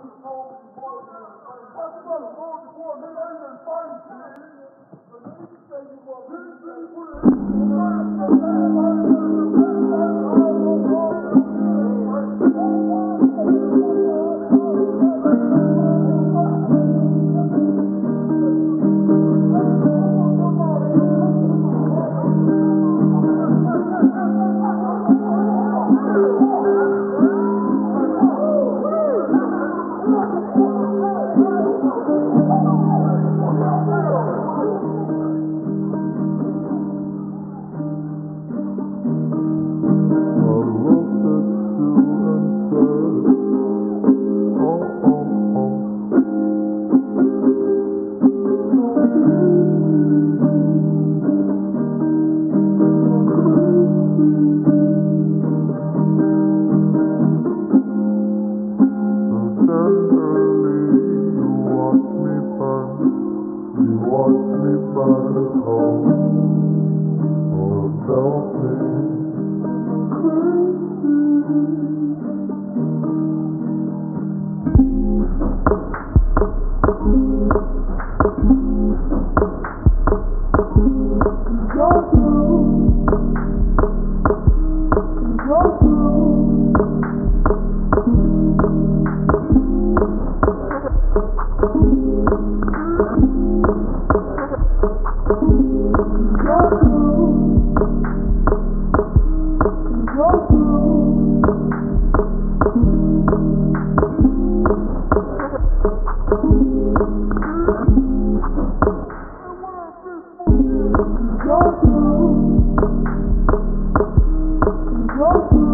people watch me by the home or crazy. Go through.